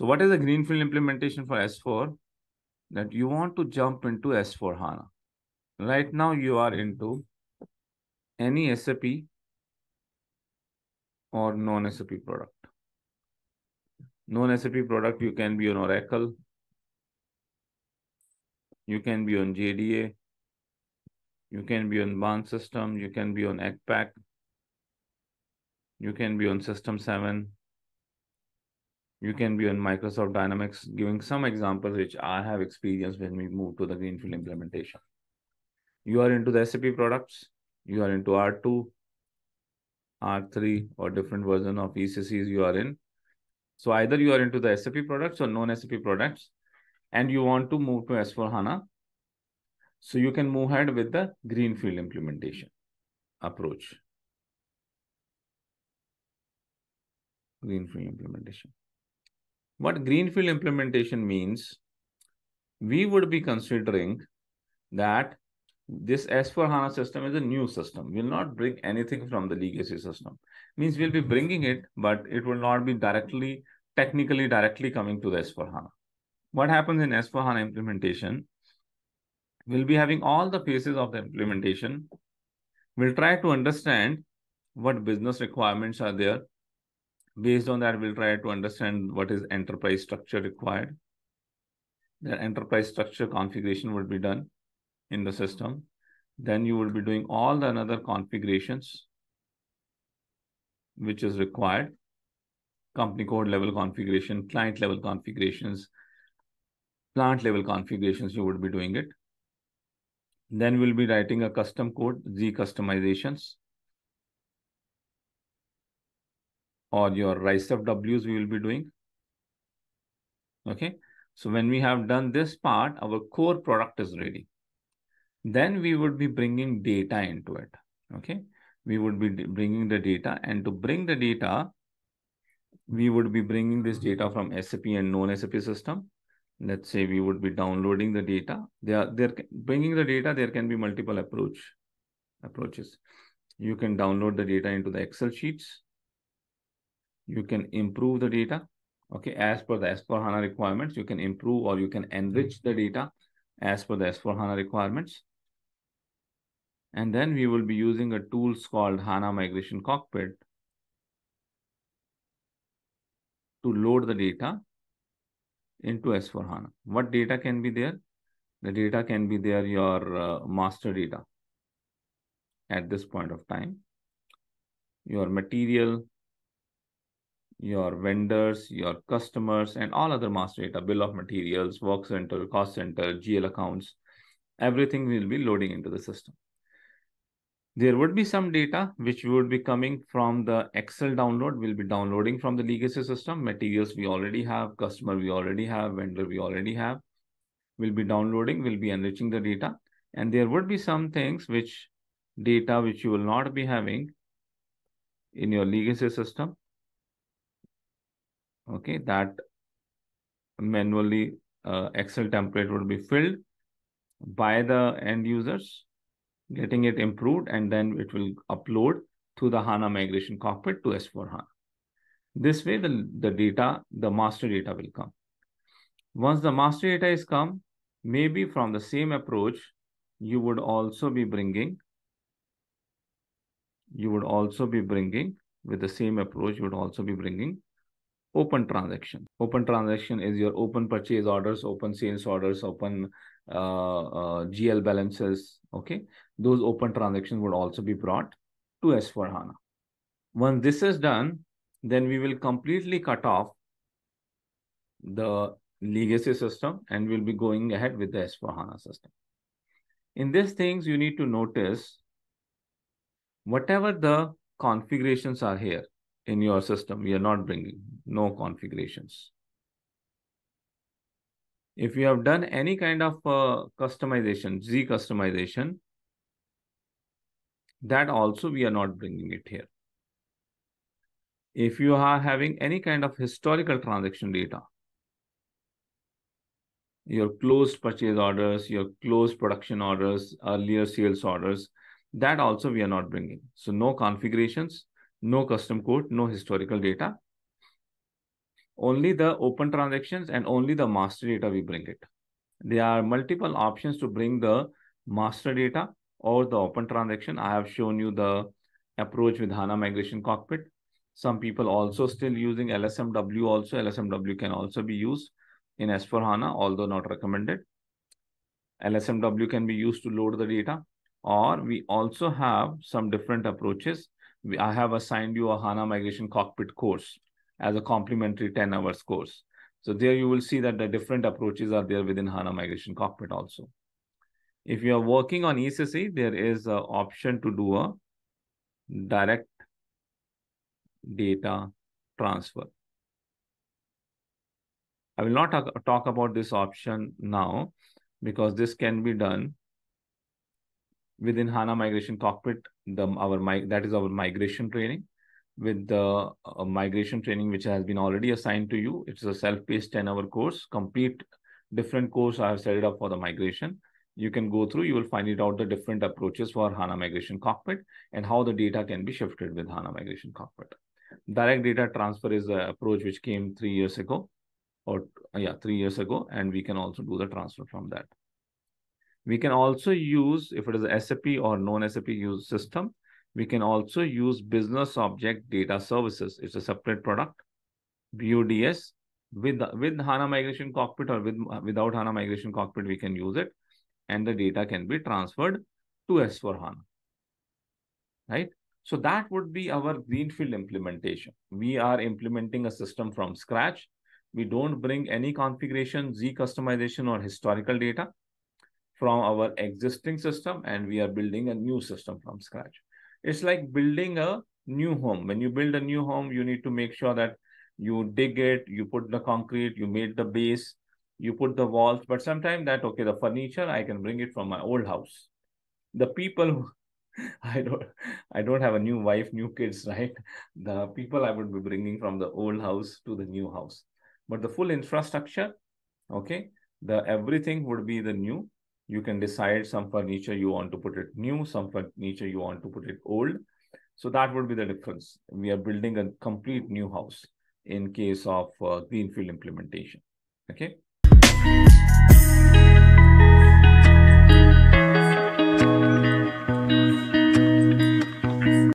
So what is the greenfield implementation for S4? That you want to jump into S4 HANA. Right now you are into any SAP or non-SAP product. Non-SAP product, you can be on Oracle, you can be on JDA, you can be on Baan system, you can be on ECPAC, you can be on System 7, you can be on Microsoft Dynamics, giving some examples which I have experienced when we move to the Greenfield implementation. You are into the SAP products, you are into R2, R3 or different version of ECCs you are in. So either you are into the SAP products or non-SAP products, and you want to move to S4 HANA. So you can move ahead with the Greenfield implementation approach. Greenfield implementation. What Greenfield implementation means, we would be considering that this S4 HANA system is a new system. We'll not bring anything from the legacy system. Means we'll be bringing it, but it will not be directly, technically directly coming to the S4 HANA. What happens in S4 HANA implementation? We'll be having all the phases of the implementation. We'll try to understand what business requirements are there. Based on that, we'll try to understand what is enterprise structure required. The enterprise structure configuration would be done in the system. Then you will be doing all the another configurations which is required. Company code level configuration, client level configurations, plant level configurations, you would be doing it. Then we'll be writing a custom code, Z customizations. Or your RICE Ws we will be doing. Okay. So when we have done this part, our core product is ready. Then we would be bringing data into it. Okay. We would be bringing the data and to bring the data, we would be bringing this data from SAP and non-SAP system. Let's say we would be downloading the data. They are they're bringing the data. There can be multiple approach approaches. You can download the data into the Excel sheets. You can improve the data. Okay, as per the S4 HANA requirements, you can improve or you can enrich the data as per the S4 HANA requirements. And then we will be using a tools called HANA Migration Cockpit to load the data into S4 HANA. What data can be there? The data can be there, your uh, master data at this point of time, your material, your vendors, your customers, and all other master data, bill of materials, work center, cost center, GL accounts, everything will be loading into the system. There would be some data which would be coming from the Excel download. We'll be downloading from the legacy system. Materials we already have, customer we already have, vendor we already have. We'll be downloading, we'll be enriching the data. And there would be some things which data which you will not be having in your legacy system. Okay, that manually uh, Excel template would be filled by the end users getting it improved, and then it will upload to the HANA migration cockpit to S4 HANA. This way, the, the data, the master data will come. Once the master data is come, maybe from the same approach, you would also be bringing, you would also be bringing, with the same approach, you would also be bringing open transaction. Open transaction is your open purchase orders, open sales orders, open uh, uh, GL balances. Okay, those open transactions would also be brought to S4 HANA. Once this is done, then we will completely cut off the legacy system and we'll be going ahead with the S4 HANA system. In these things, you need to notice whatever the configurations are here in your system, we are not bringing no configurations. If you have done any kind of uh, customization, Z customization, that also we are not bringing it here. If you are having any kind of historical transaction data, your closed purchase orders, your closed production orders, earlier sales orders, that also we are not bringing. So no configurations, no custom code, no historical data. only the open transactions and only the master data we bring it. There are multiple options to bring the master data or the open transaction. I have shown you the approach with HANA Migration Cockpit. Some people also still using LSMW also. LSMW can also be used in S4HANA, although not recommended. LSMW can be used to load the data. Or we also have some different approaches. I have assigned you a HANA Migration Cockpit course as a complimentary 10 hours course. So there you will see that the different approaches are there within HANA Migration Cockpit also. If you are working on ECC, there is an option to do a direct data transfer. I will not talk, talk about this option now because this can be done within HANA Migration Cockpit. The our that is our migration training with the uh, migration training which has been already assigned to you. It's a self-paced 10-hour course. Complete different course I have set it up for the migration. You can go through, you will find it out the different approaches for HANA Migration Cockpit and how the data can be shifted with HANA Migration Cockpit. Direct data transfer is the approach which came three years ago or yeah, three years ago, and we can also do the transfer from that. We can also use, if it is a SAP or non-SAP use system, we can also use business object data services. It's a separate product, BODS. With, with HANA Migration Cockpit or with, without HANA Migration Cockpit, we can use it. And the data can be transferred to S4HANA. Right? So that would be our greenfield implementation. We are implementing a system from scratch. We don't bring any configuration, Z customization or historical data from our existing system and we are building a new system from scratch. It's like building a new home. When you build a new home, you need to make sure that you dig it, you put the concrete, you made the base, you put the walls. But sometimes that, okay, the furniture, I can bring it from my old house. The people, I don't, I don't have a new wife, new kids, right? The people I would be bringing from the old house to the new house. But the full infrastructure, okay, the everything would be the new you can decide some furniture you want to put it new, some furniture you want to put it old. So that would be the difference. We are building a complete new house in case of uh, greenfield implementation. Okay.